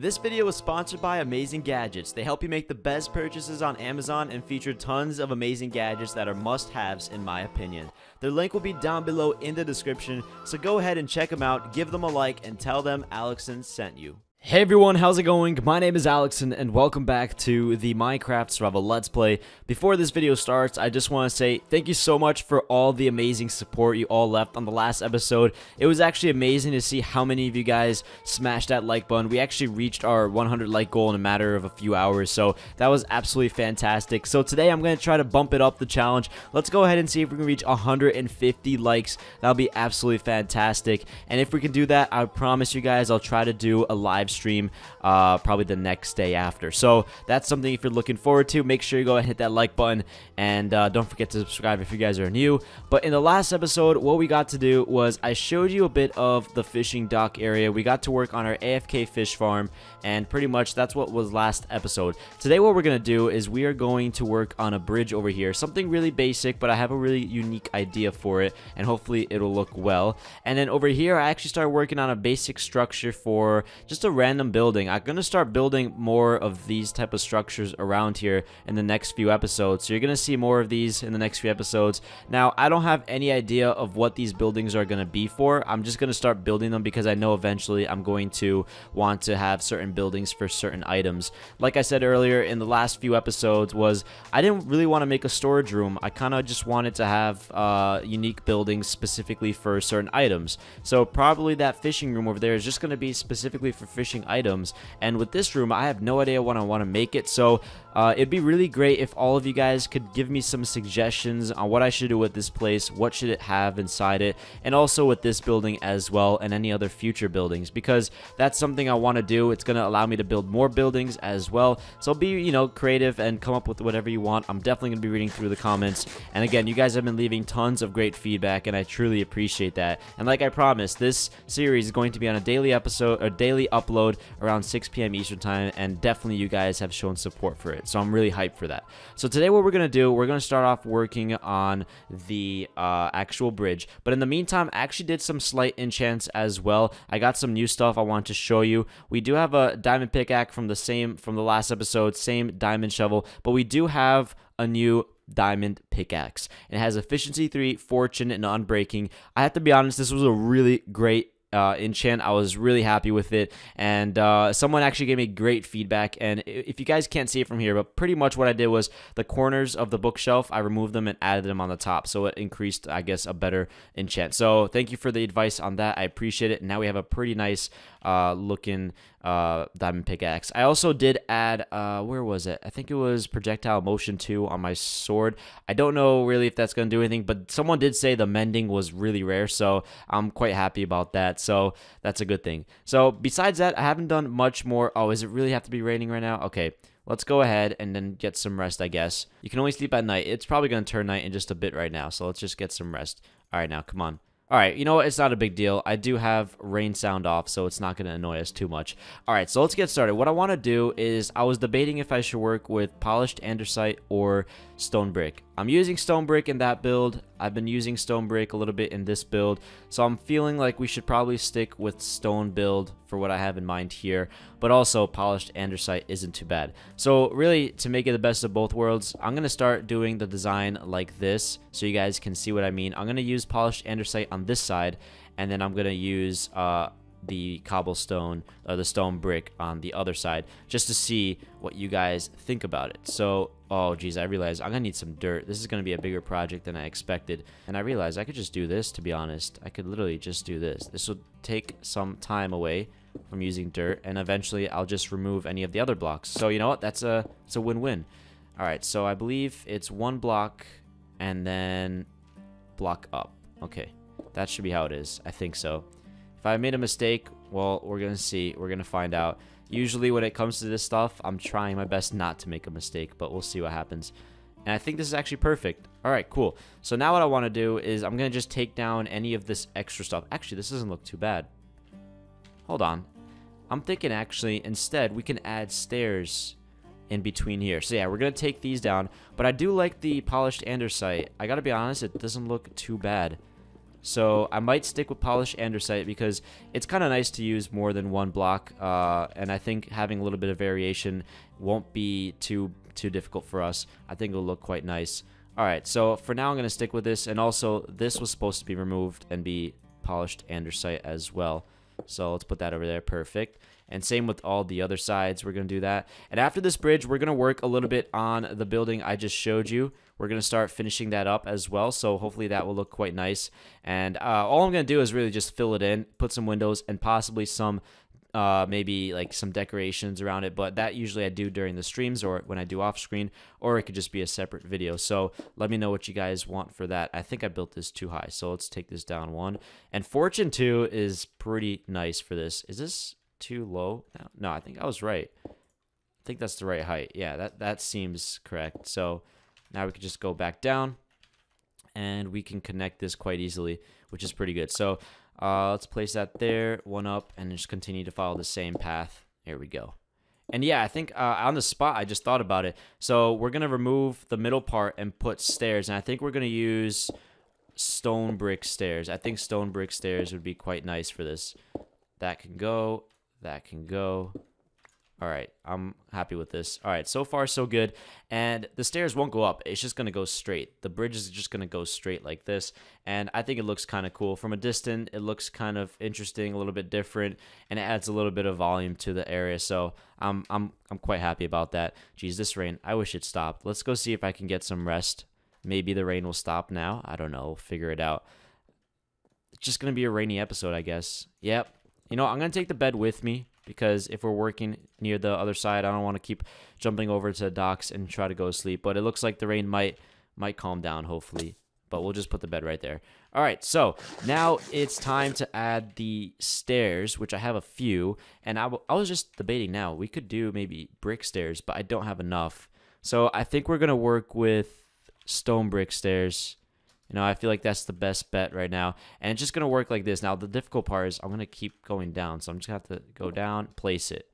This video was sponsored by Amazing Gadgets. They help you make the best purchases on Amazon and feature tons of amazing gadgets that are must-haves in my opinion. Their link will be down below in the description, so go ahead and check them out, give them a like, and tell them Alxton sent you. Hey everyone, how's it going? My name is Alxton and welcome back to the Minecraft Survival Let's Play. Before this video starts, I just want to say thank you so much for all the amazing support you all left on the last episode. It was actually amazing to see how many of you guys smashed that like button. We actually reached our 100 like goal in a matter of a few hours, so that was absolutely fantastic. So today I'm going to try to bump it up the challenge. Let's go ahead and see if we can reach 150 likes. That'll be absolutely fantastic. And if we can do that, I promise you guys I'll try to do a live stream uh, probably the next day after. So that's something if you're looking forward to, make sure you go and hit that like button and uh, don't forget to subscribe if you guys are new. But in the last episode, what we got to do was I showed you a bit of the fishing dock area. We got to work on our AFK fish farm and pretty much that's what was last episode. Today what we're going to do is we are going to work on a bridge over here. Something really basic, but I have a really unique idea for it and hopefully it'll look well. And then over here, I actually started working on a basic structure for just a random building. I'm going to start building more of these type of structures around here in the next few episodes. So you're going to see more of these in the next few episodes. Now, I don't have any idea of what these buildings are going to be for. I'm just going to start building them because I know eventually I'm going to want to have certain buildings for certain items. Like I said earlier in the last few episodes was I didn't really want to make a storage room. I kind of just wanted to have uh, unique buildings specifically for certain items. So probably that fishing room over there is just going to be specifically for fishing items. And with this room, I have no idea what I want to make it. So uh, it'd be really great if all of you guys could give me some suggestions on what I should do with this place, what should it have inside it, and also with this building as well, and any other future buildings, because that's something I want to do. It's going to allow me to build more buildings as well. So be, you know, creative and come up with whatever you want. I'm definitely going to be reading through the comments. And again, you guys have been leaving tons of great feedback, and I truly appreciate that. And like I promised, this series is going to be on a daily episode, or daily upload around 6 p.m. Eastern Time, and definitely you guys have shown support for it it. So I'm really hyped for that. So today what we're going to do, we're going to start off working on the uh, actual bridge. But in the meantime, I actually did some slight enchants as well. I got some new stuff I want to show you. We do have a diamond pickaxe from the same, from the last episode, same diamond shovel. But we do have a new diamond pickaxe. It has efficiency 3, fortune, and unbreaking. I have to be honest, this was a really great uh, enchant. I was really happy with it, and uh, someone actually gave me great feedback. And if you guys can't see it from here, but pretty much what I did was the corners of the bookshelf, I removed them and added them on the top, so it increased, I guess, a better enchant. So thank you for the advice on that. I appreciate it. And now we have a pretty nice uh, looking uh, diamond pickaxe. I also did add, uh, where was it? I think it was projectile motion 2 on my sword. I don't know really if that's going to do anything, but someone did say the mending was really rare, so I'm quite happy about that. So that's a good thing. So besides that, I haven't done much more. Oh, is it really have to be raining right now? Okay. Let's go ahead and then get some rest, I guess. You can only sleep at night. It's probably going to turn night in just a bit right now, so let's just get some rest. All right, now, come on. All right, you know what? It's not a big deal. I do have rain sound off, so it's not going to annoy us too much. All right, so let's get started. What I want to do is I was debating if I should work with polished andesite or stone brick. I'm using stone brick in that build. I've been using stone brick a little bit in this build. So I'm feeling like we should probably stick with stone build for what I have in mind here. But also polished andesite isn't too bad. So really to make it the best of both worlds, I'm going to start doing the design like this so you guys can see what I mean. I'm going to use polished andesite on this side and then I'm going to use uh, the cobblestone or the stone brick on the other side just to see what you guys think about it. So, oh geez, I realized I'm gonna need some dirt. This is gonna be a bigger project than I expected. And I realized I could just do this, to be honest. I could literally just do this. This will take some time away from using dirt and eventually I'll just remove any of the other blocks. So you know what? That's a, it's a win-win. All right, so I believe it's one block and then block up. Okay, that should be how it is. I think so. If I made a mistake, well, we're going to see. We're going to find out. Usually when it comes to this stuff, I'm trying my best not to make a mistake, but we'll see what happens. And I think this is actually perfect. All right, cool. So now what I want to do is I'm going to just take down any of this extra stuff. Actually, this doesn't look too bad. Hold on. I'm thinking actually instead we can add stairs in between here. So yeah, we're going to take these down. But I do like the polished andesite. I got to be honest, it doesn't look too bad. So I might stick with polished andesite because it's kind of nice to use more than one block, uh, and I think having a little bit of variation won't be too too difficult for us. I think it'll look quite nice. All right, so for now I'm gonna stick with this, and also this was supposed to be removed and be polished andesite as well. So let's put that over there, perfect. And same with all the other sides, we're gonna do that. And after this bridge, we're gonna work a little bit on the building I just showed you. We're going to start finishing that up as well, so hopefully that will look quite nice. And uh, all I'm going to do is really just fill it in, put some windows, and possibly some uh, maybe like some decorations around it, but that usually I do during the streams or when I do off screen, or it could just be a separate video. So let me know what you guys want for that. I think I built this too high, so let's take this down one. And Fortune 2 is pretty nice for this. Is this too low? No, no I think I was right. I think that's the right height. Yeah, that, that seems correct. So now we can just go back down and we can connect this quite easily, which is pretty good. So uh, let's place that there, one up, and just continue to follow the same path. Here we go. And yeah, I think uh, on the spot, I just thought about it. So we're going to remove the middle part and put stairs. And I think we're going to use stone brick stairs. I think stone brick stairs would be quite nice for this. That can go. That can go. All right, I'm happy with this. All right, so far so good. And the stairs won't go up. It's just going to go straight. The bridge is just going to go straight like this. And I think it looks kind of cool. From a distance, it looks kind of interesting, a little bit different, and it adds a little bit of volume to the area. So I'm, I'm, I'm quite happy about that. Geez, this rain, I wish it stopped. Let's go see if I can get some rest. Maybe the rain will stop now. I don't know. We'll figure it out. It's just going to be a rainy episode, I guess. Yep. You know, I'm going to take the bed with me because if we're working near the other side, I don't want to keep jumping over to the docks and try to go to sleep. But it looks like the rain might might calm down, hopefully. But we'll just put the bed right there. All right, so now it's time to add the stairs, which I have a few. And I, I was just debating now, we could do maybe brick stairs, but I don't have enough. So I think we're going to work with stone brick stairs you know, I feel like that's the best bet right now. And it's just going to work like this. Now, the difficult part is I'm going to keep going down. So I'm just going to have to go down, place it.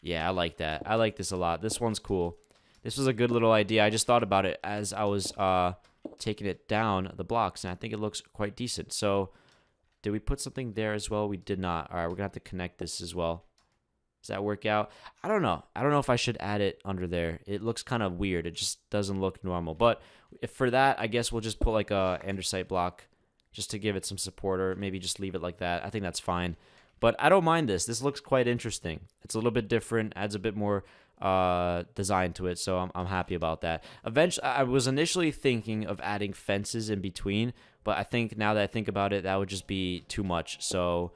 Yeah, I like that. I like this a lot. This one's cool. This was a good little idea. I just thought about it as I was uh, taking it down the blocks. And I think it looks quite decent. So did we put something there as well? We did not. All right, we're going to have to connect this as well. Does that work out? I don't know. I don't know if I should add it under there. It looks kind of weird. It just doesn't look normal. But for that, I guess we'll just put like a andesite block just to give it some support or maybe just leave it like that. I think that's fine. But I don't mind this. This looks quite interesting. It's a little bit different, adds a bit more uh, design to it, so I'm, I'm happy about that. Eventually, I was initially thinking of adding fences in between, but I think now that I think about it, that would just be too much. So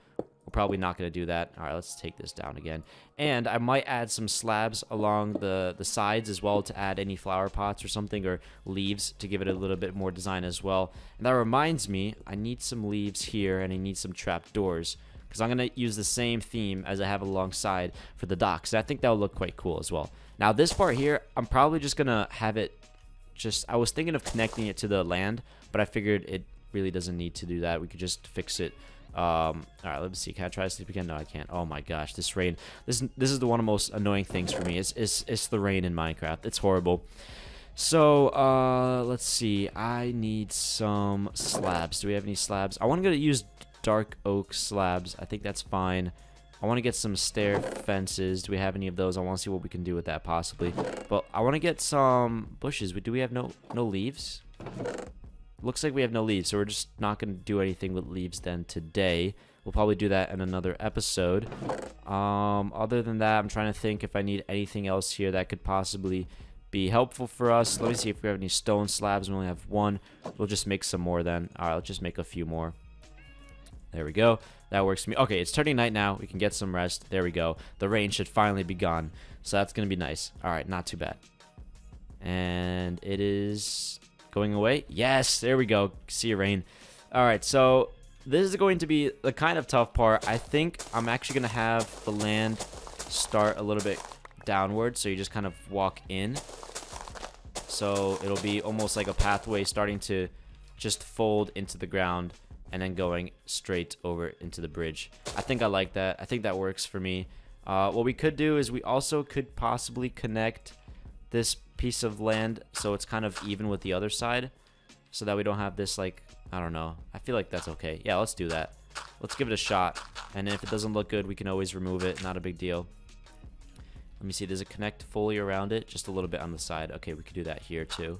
we're probably not going to do that. All right, let's take this down again. And I might add some slabs along the, the sides as well to add any flower pots or something or leaves to give it a little bit more design as well. And that reminds me, I need some leaves here and I need some trap doors because I'm going to use the same theme as I have alongside for the docks. I think that will look quite cool as well. Now this part here, I'm probably just going to have it just, I was thinking of connecting it to the land, but I figured it really doesn't need to do that. We could just fix it um, all right, let me see. Can I try to sleep again? No, I can't. Oh my gosh, this rain. This this is the one of the most annoying things for me. It's it's it's the rain in Minecraft. It's horrible. So uh, let's see. I need some slabs. Do we have any slabs? I want to use dark oak slabs. I think that's fine. I want to get some stair fences. Do we have any of those? I want to see what we can do with that possibly. But I want to get some bushes. Do we have no no leaves? Looks like we have no leaves, so we're just not going to do anything with leaves then today. We'll probably do that in another episode. Um, other than that, I'm trying to think if I need anything else here that could possibly be helpful for us. Let me see if we have any stone slabs. We only have one. We'll just make some more then. All right, let's just make a few more. There we go. That works for me. Okay, it's turning night now. We can get some rest. There we go. The rain should finally be gone. So that's going to be nice. All right, not too bad. And it is Going away? Yes, there we go. See you, rain. All right, so this is going to be the kind of tough part. I think I'm actually going to have the land start a little bit downward, so you just kind of walk in. So it'll be almost like a pathway starting to just fold into the ground and then going straight over into the bridge. I think I like that. I think that works for me. Uh, what we could do is we also could possibly connect this piece of land so it's kind of even with the other side. so that we don't have this like I don't know. I feel like that's okay. Yeah, let's do that. Let's give it a shot. And if it doesn't look good, we can always remove it. Not a big deal. Let me see. Does it connect fully around it? Just a little bit on the side. Okay, we could do that here too.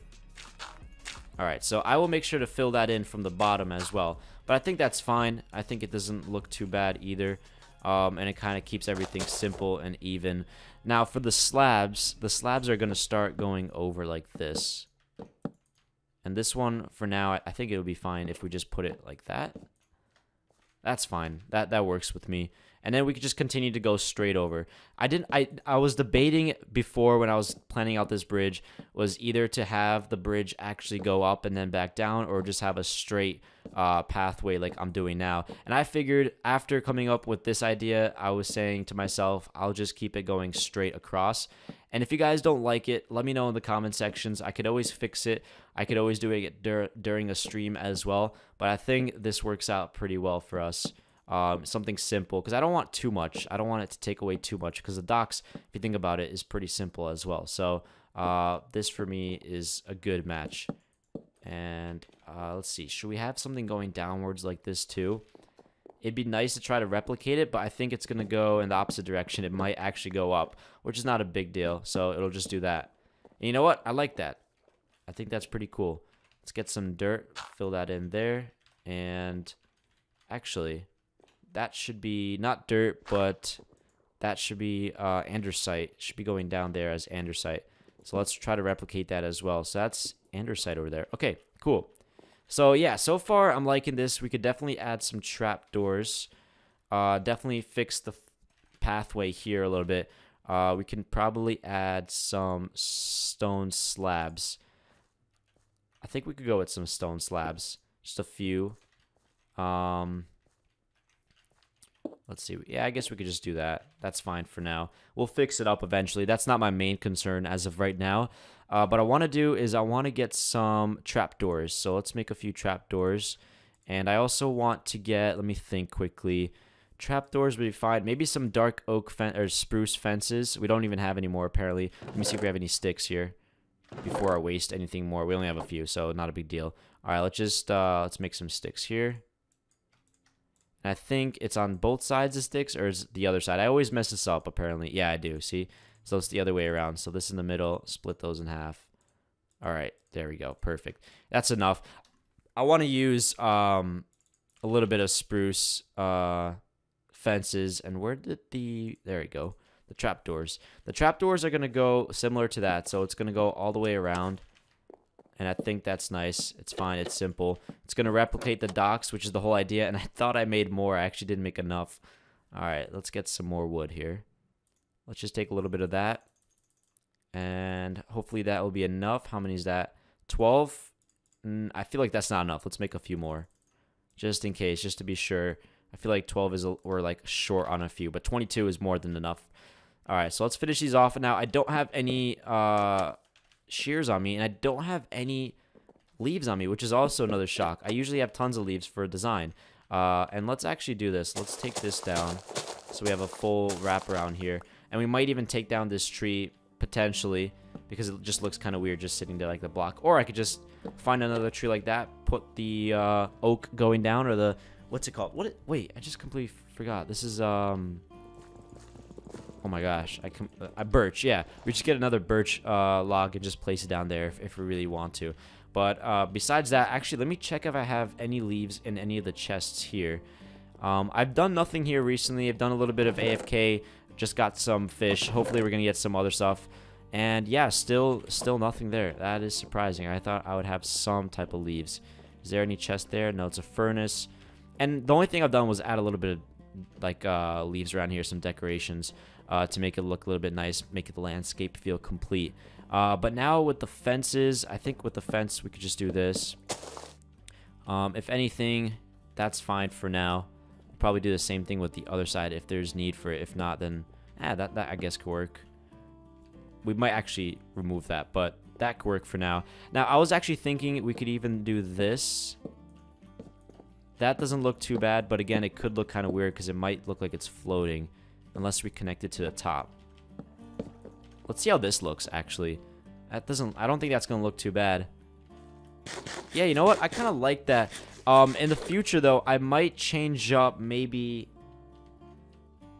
Alright, so I will make sure to fill that in from the bottom as well. But I think that's fine. I think it doesn't look too bad either. Um, and it kind of keeps everything simple and even. Now for the slabs, the slabs are going to start going over like this. And this one, for now, I think it'll be fine if we just put it like that. That's fine. That that works with me. And then we could just continue to go straight over. I didn't I I was debating before when I was planning out this bridge was either to have the bridge actually go up and then back down or just have a straight uh, pathway like I'm doing now. And I figured after coming up with this idea, I was saying to myself, I'll just keep it going straight across. And if you guys don't like it, let me know in the comment sections. I could always fix it. I could always do it dur during a stream as well. But I think this works out pretty well for us. Um, something simple because I don't want too much. I don't want it to take away too much because the docs, if you think about it, is pretty simple as well. So uh, this for me is a good match. And uh, let's see, should we have something going downwards like this too? It'd be nice to try to replicate it, but I think it's going to go in the opposite direction. It might actually go up, which is not a big deal. So it'll just do that. And you know what? I like that. I think that's pretty cool. Let's get some dirt, fill that in there. And actually, that should be not dirt, but that should be uh, andesite. Should be going down there as andesite. So let's try to replicate that as well. So that's andesite over there. Okay, cool. So yeah, so far I'm liking this. We could definitely add some trap doors. Uh, definitely fix the pathway here a little bit. Uh, we can probably add some stone slabs. I think we could go with some stone slabs. Just a few. Um, let's see. Yeah, I guess we could just do that. That's fine for now. We'll fix it up eventually. That's not my main concern as of right now. Uh, but I want to do is I want to get some trapdoors. So let's make a few trapdoors. And I also want to get, let me think quickly. Trapdoors would be fine. Maybe some dark oak fen or spruce fences. We don't even have any more apparently. Let me see if we have any sticks here before I waste anything more. We only have a few, so not a big deal. All right, let's just uh, let's make some sticks here. And I think it's on both sides of sticks or is the other side. I always mess this up apparently. Yeah, I do. See? So it's the other way around. So this in the middle, split those in half. All right, there we go. Perfect. That's enough. I want to use um, a little bit of spruce uh, fences. And where did the... There we go. The trapdoors. The trapdoors are going to go similar to that. So it's going to go all the way around. And I think that's nice. It's fine. It's simple. It's going to replicate the docks, which is the whole idea. And I thought I made more. I actually didn't make enough. All right, let's get some more wood here. Let's just take a little bit of that. And hopefully that will be enough. How many is that? 12? Mm, I feel like that's not enough. Let's make a few more. Just in case, just to be sure. I feel like 12 is, we're like short on a few, but 22 is more than enough. All right, so let's finish these off. Now, I don't have any uh, shears on me, and I don't have any leaves on me, which is also another shock. I usually have tons of leaves for a design. Uh, and let's actually do this. Let's take this down so we have a full wrap around here. And we might even take down this tree potentially because it just looks kind of weird just sitting there like the block. Or I could just find another tree like that, put the uh, oak going down or the what's it called? What? It, wait, I just completely forgot. This is um. Oh my gosh, I com uh, birch. Yeah, we just get another birch uh, log and just place it down there if, if we really want to. But uh, besides that, actually, let me check if I have any leaves in any of the chests here. Um, I've done nothing here recently. I've done a little bit of AFK just got some fish. Hopefully we're to get some other stuff. And yeah, still still nothing there. That is surprising. I thought I would have some type of leaves. Is there any chest there? No, it's a furnace. And the only thing I've done was add a little bit of like uh, leaves around here, some decorations uh, to make it look a little bit nice, make the landscape feel complete. Uh, but now with the fences, I think with the fence we could just do this. Um, if anything, that's fine for now probably do the same thing with the other side if there's need for it. If not, then ah, that, that I guess could work. We might actually remove that, but that could work for now. Now, I was actually thinking we could even do this. That doesn't look too bad, but again, it could look kind of weird because it might look like it's floating unless we connect it to the top. Let's see how this looks, actually. That doesn't... I don't think that's going to look too bad. Yeah, you know what? I kind of like that. Um, in the future, though, I might change up maybe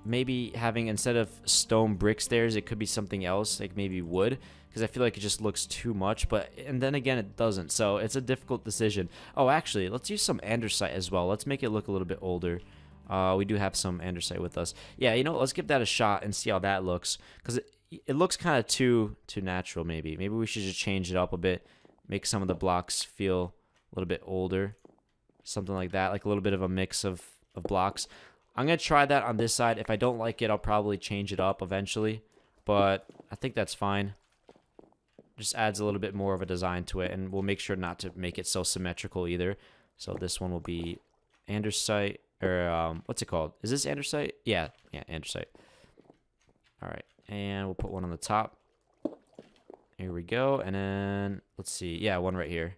maybe having instead of stone brick stairs it could be something else like maybe wood because i feel like it just looks too much but and then again it doesn't so it's a difficult decision. Oh actually let's use some andesite as well let's make it look a little bit older. Uh, we do have some andesite with us. Yeah you know let's give that a shot and see how that looks because it, it looks kind of too too natural maybe. Maybe we should just change it up a bit make some of the blocks feel a little bit older something like that like a little bit of a mix of of blocks I'm going to try that on this side. If I don't like it, I'll probably change it up eventually. But I think that's fine. Just adds a little bit more of a design to it. And we'll make sure not to make it so symmetrical either. So this one will be andesite. Or um, what's it called? Is this andesite? Yeah, yeah, andesite. All right. And we'll put one on the top. Here we go. And then, let's see. Yeah, one right here.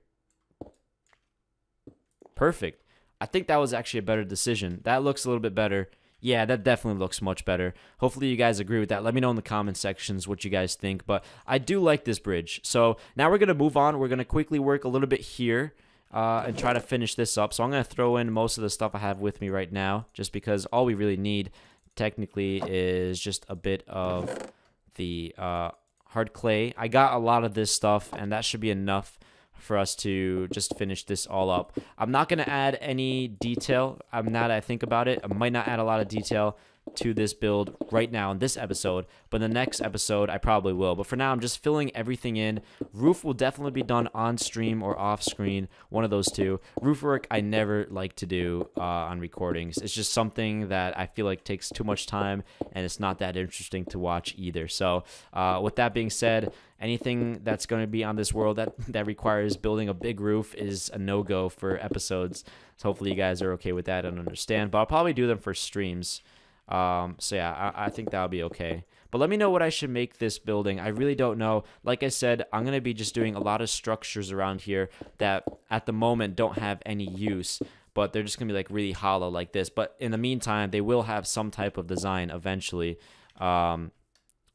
Perfect. I think that was actually a better decision. That looks a little bit better. Yeah, that definitely looks much better. Hopefully you guys agree with that. Let me know in the comment sections what you guys think. But I do like this bridge. So now we're going to move on. We're going to quickly work a little bit here. Uh, and try to finish this up. So I'm going to throw in most of the stuff I have with me right now, just because all we really need technically is just a bit of the uh, hard clay. I got a lot of this stuff, and that should be enough for us to just finish this all up. I'm not going to add any detail. I'm not, I think about it. I might not add a lot of detail to this build right now in this episode, but in the next episode I probably will. But for now, I'm just filling everything in. Roof will definitely be done on stream or off screen, one of those two. Roof work I never like to do uh, on recordings. It's just something that I feel like takes too much time and it's not that interesting to watch either. So uh, with that being said, anything that's going to be on this world that that requires building a big roof is a no-go for episodes. So hopefully you guys are okay with that and understand. But I'll probably do them for streams. Um, so yeah, I, I think that'll be okay. But let me know what I should make this building. I really don't know. Like I said, I'm going to be just doing a lot of structures around here that at the moment don't have any use, but they're just going to be like really hollow like this. But in the meantime, they will have some type of design eventually. Um,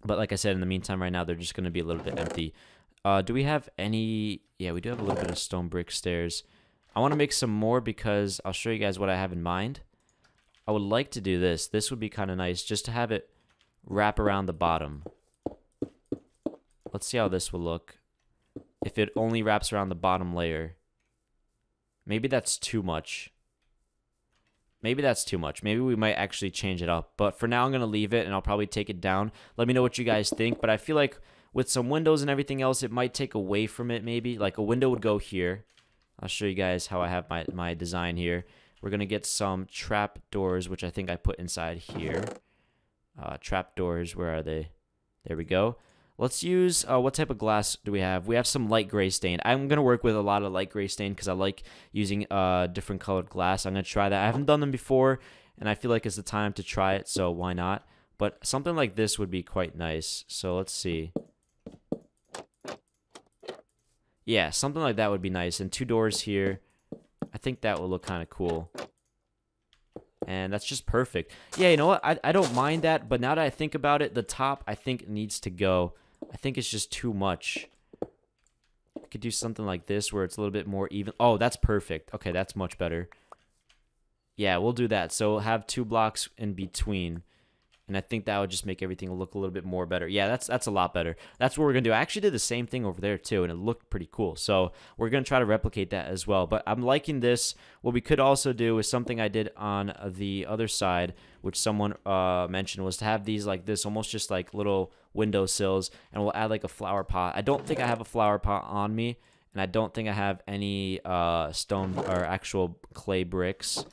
but like I said, in the meantime, right now, they're just going to be a little bit empty. Uh, do we have any? Yeah, we do have a little bit of stone brick stairs. I want to make some more because I'll show you guys what I have in mind. I would like to do this. This would be kind of nice just to have it wrap around the bottom. Let's see how this will look. If it only wraps around the bottom layer. Maybe that's too much. Maybe that's too much. Maybe we might actually change it up. But for now, I'm going to leave it, and I'll probably take it down. Let me know what you guys think. But I feel like with some windows and everything else, it might take away from it, maybe. Like a window would go here. I'll show you guys how I have my, my design here. We're going to get some trap doors, which I think I put inside here. Uh, trap doors, where are they? There we go. Let's use, uh, what type of glass do we have? We have some light gray stain. I'm going to work with a lot of light gray stain because I like using uh, different colored glass. I'm going to try that. I haven't done them before, and I feel like it's the time to try it, so why not? But something like this would be quite nice. So let's see. Yeah, something like that would be nice. And two doors here. I think that will look kind of cool. And that's just perfect. Yeah, you know what? I, I don't mind that, but now that I think about it, the top, I think, needs to go. I think it's just too much. I could do something like this where it's a little bit more even. Oh, that's perfect. Okay, that's much better. Yeah, we'll do that. So we'll have two blocks in between and I think that would just make everything look a little bit more better. Yeah, that's that's a lot better. That's what we're gonna do. I actually did the same thing over there too, and it looked pretty cool. So we're gonna try to replicate that as well. But I'm liking this. What we could also do is something I did on the other side, which someone uh, mentioned, was to have these like this, almost just like little window sills, and we'll add like a flower pot. I don't think I have a flower pot on me, and I don't think I have any uh, stone or actual clay bricks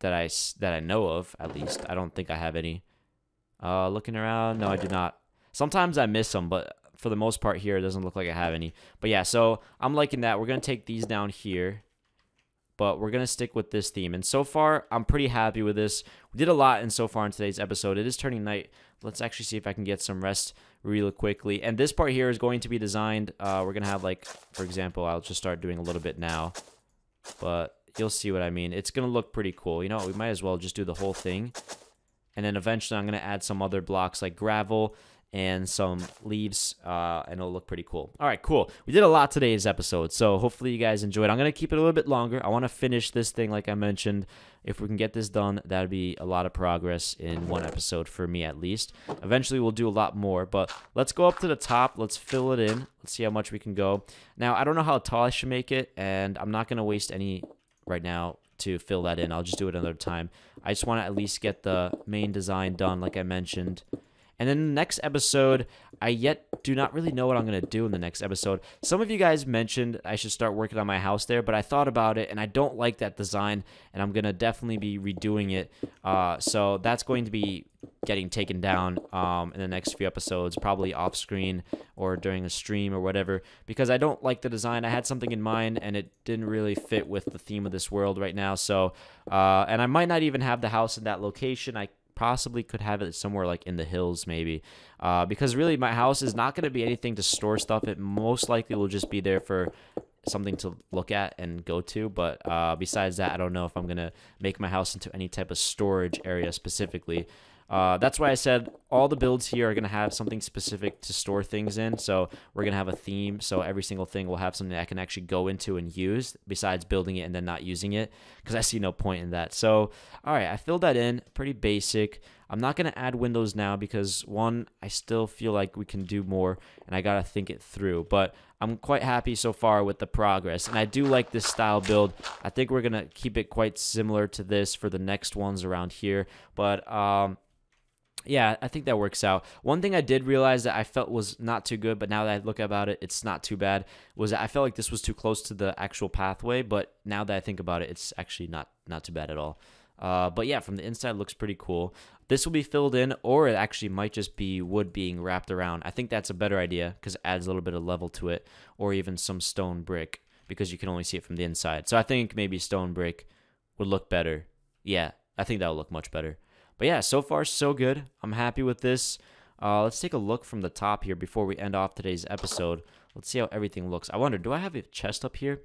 that I that I know of. At least I don't think I have any. Uh, looking around, no, I do not. Sometimes I miss them, but for the most part here, it doesn't look like I have any. But yeah, so I'm liking that. We're going to take these down here, but we're going to stick with this theme. And so far, I'm pretty happy with this. We did a lot in so far in today's episode. It is turning night. Let's actually see if I can get some rest really quickly. And this part here is going to be designed. Uh, we're going to have like, for example, I'll just start doing a little bit now. But you'll see what I mean. It's going to look pretty cool. You know, we might as well just do the whole thing and then eventually I'm going to add some other blocks like gravel and some leaves, uh, and it'll look pretty cool. All right, cool. We did a lot today's episode, so hopefully you guys enjoyed. I'm gonna keep it a little bit longer. I want to finish this thing, like I mentioned. If we can get this done, that'd be a lot of progress in one episode for me at least. Eventually, we'll do a lot more, but let's go up to the top. Let's fill it in. Let's see how much we can go. Now, I don't know how tall I should make it, and I'm not gonna waste any right now to fill that in. I'll just do it another time. I just want to at least get the main design done, like I mentioned. And then the next episode, I yet do not really know what I'm going to do in the next episode. Some of you guys mentioned I should start working on my house there, but I thought about it and I don't like that design, and I'm going to definitely be redoing it. Uh, so that's going to be getting taken down um, in the next few episodes, probably off screen or during a stream or whatever, because I don't like the design. I had something in mind and it didn't really fit with the theme of this world right now. So, uh, and I might not even have the house in that location. I possibly could have it somewhere like in the hills maybe. Uh, because really my house is not going to be anything to store stuff. It most likely will just be there for something to look at and go to. But uh, besides that i don't know if i'm going to make my house into any type of storage area specifically uh, that's why I said all the builds here are going to have something specific to store things in. So we're going to have a theme. So every single thing will have something I can actually go into and use besides building it and then not using it because I see no point in that. So, all right, I filled that in. Pretty basic. I'm not going to add windows now because one, I still feel like we can do more and I got to think it through. But I'm quite happy so far with the progress. And I do like this style build. I think we're going to keep it quite similar to this for the next ones around here. But, um, yeah, I think that works out. One thing I did realize that I felt was not too good, but now that I look about it, it's not too bad. Was I felt like this was too close to the actual pathway, but now that I think about it, it's actually not not too bad at all. Uh, but yeah, from the inside, looks pretty cool. This will be filled in, or it actually might just be wood being wrapped around. I think that's a better idea because it adds a little bit of level to it, or even some stone brick because you can only see it from the inside. So I think maybe stone brick would look better. Yeah, I think that would look much better. But yeah, so far so good. I'm happy with this. Uh, let's take a look from the top here before we end off today's episode. Let's see how everything looks. I wonder, do I have a chest up here?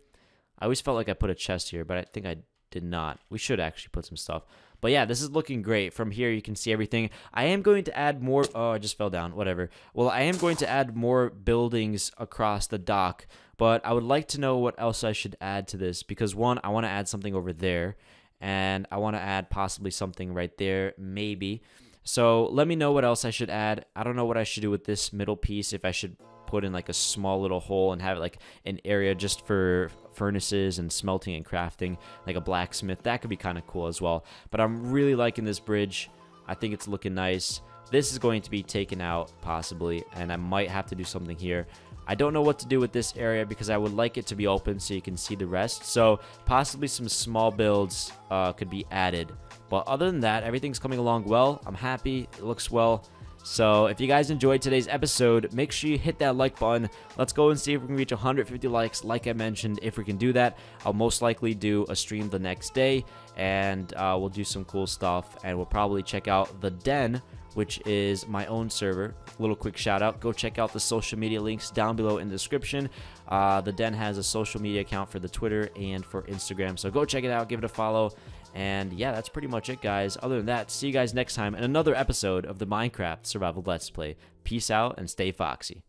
I always felt like I put a chest here, but I think I did not. We should actually put some stuff. But yeah, this is looking great. From here, you can see everything. I am going to add more. Oh, I just fell down. Whatever. Well, I am going to add more buildings across the dock, but I would like to know what else I should add to this because one, I want to add something over there and I want to add possibly something right there, maybe. So let me know what else I should add. I don't know what I should do with this middle piece, if I should put in like a small little hole and have like an area just for furnaces and smelting and crafting, like a blacksmith. That could be kind of cool as well. But I'm really liking this bridge. I think it's looking nice. This is going to be taken out possibly, and I might have to do something here. I don't know what to do with this area because I would like it to be open so you can see the rest. So possibly some small builds uh, could be added. But other than that, everything's coming along well. I'm happy. It looks well. So if you guys enjoyed today's episode, make sure you hit that like button. Let's go and see if we can reach 150 likes. Like I mentioned, if we can do that, I'll most likely do a stream the next day and uh, we'll do some cool stuff. And we'll probably check out the den which is my own server. A little quick shout out go check out the social media links down below in the description. Uh, the Den has a social media account for the Twitter and for Instagram, so go check it out, give it a follow. And yeah, that's pretty much it, guys. Other than that, see you guys next time in another episode of the Minecraft Survival Let's Play. Peace out and stay foxy.